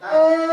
tá?